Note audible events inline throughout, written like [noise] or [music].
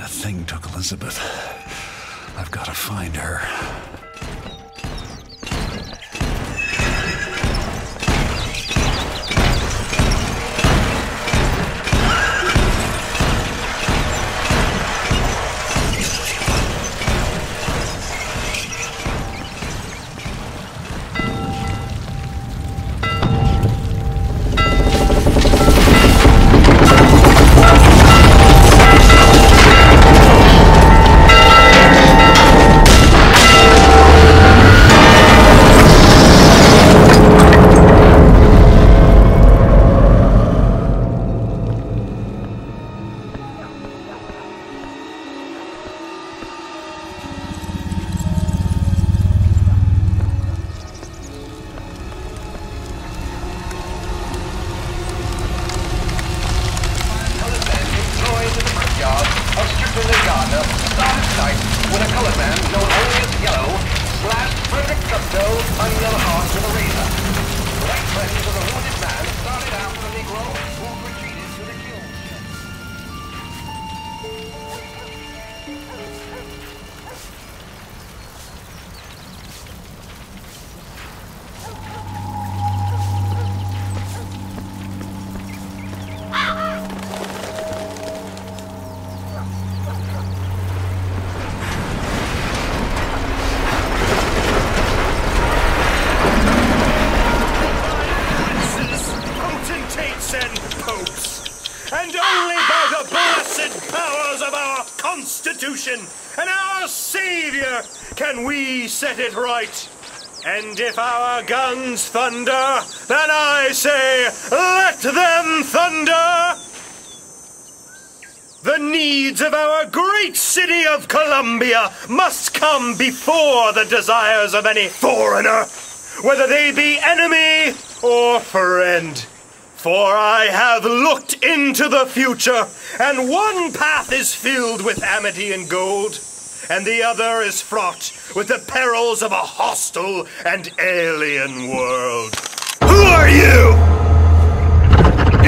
thing took Elizabeth. I've got to find her. partner, started sight with a colored man known only as Yellow, slashed Frederick Gusto under the heart with a razor. The friends of the wounded man started out with a Negro, And our Savior can we set it right. And if our guns thunder, then I say, let them thunder! The needs of our great city of Columbia must come before the desires of any foreigner, whether they be enemy or friend. For I have looked into the future, and one path is filled with amity and gold, and the other is fraught with the perils of a hostile and alien world. Who are you?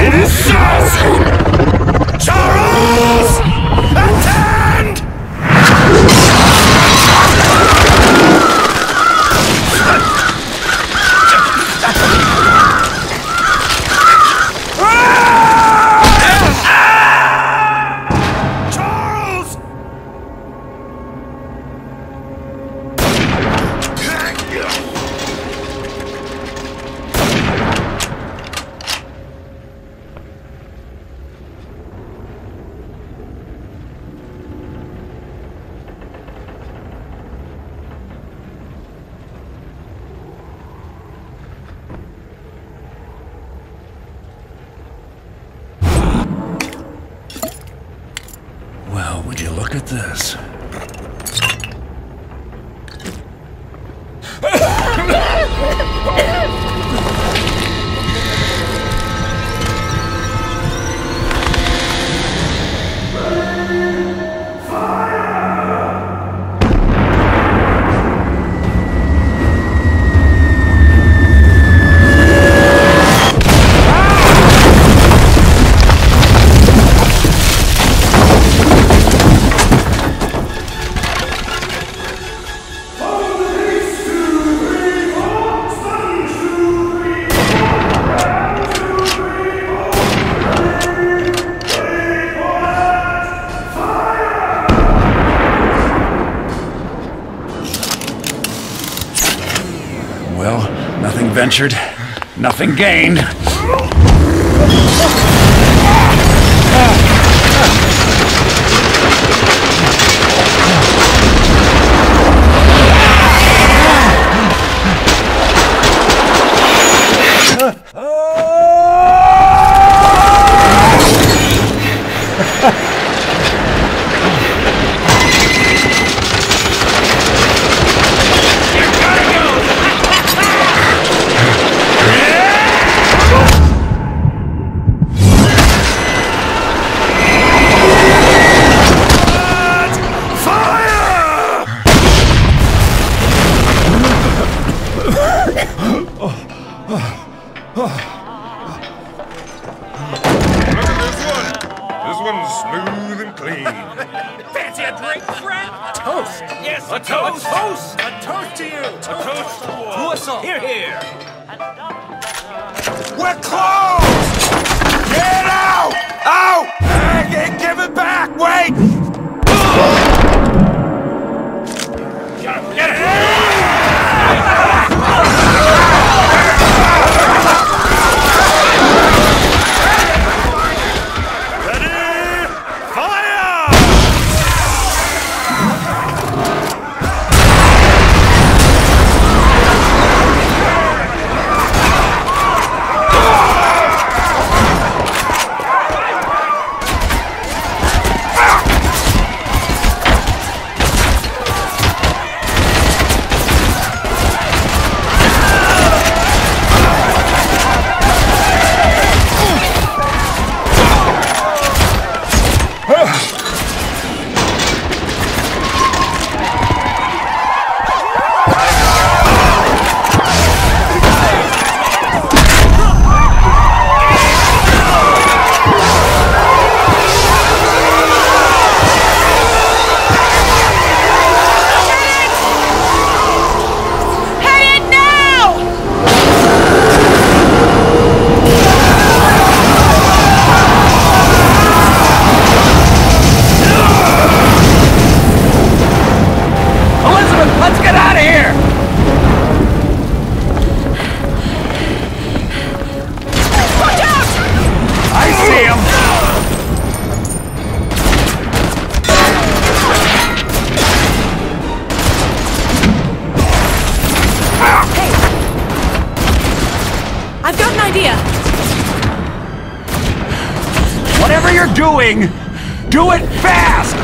It is Charles! Look at this? Ventured, nothing gained. Look at this one. This one's smooth and clean. Fancy a drink, friend? Toast. Yes, a, a toast. A toast. to you. A toast, a to us. Hear, hear. We're close. Doing, do it fast!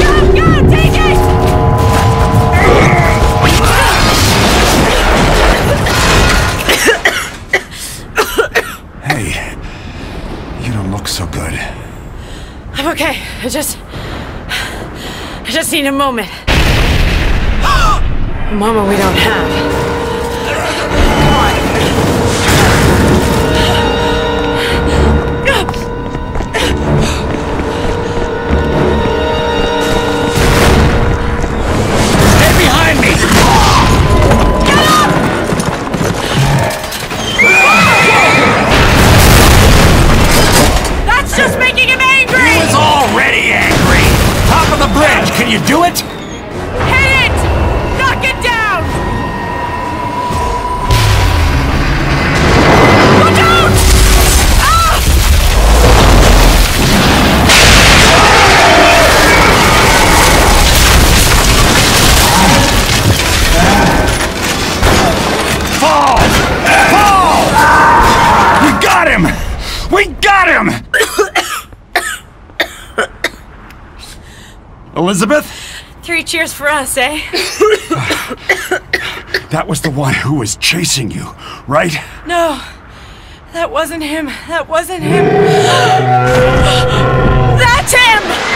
Go, go, take it! Hey, you don't look so good. I'm okay. I just. I just need a moment. A moment we don't have. We got him! Elizabeth? Three cheers for us, eh? That was the one who was chasing you, right? No, that wasn't him. That wasn't him. [gasps] That's him!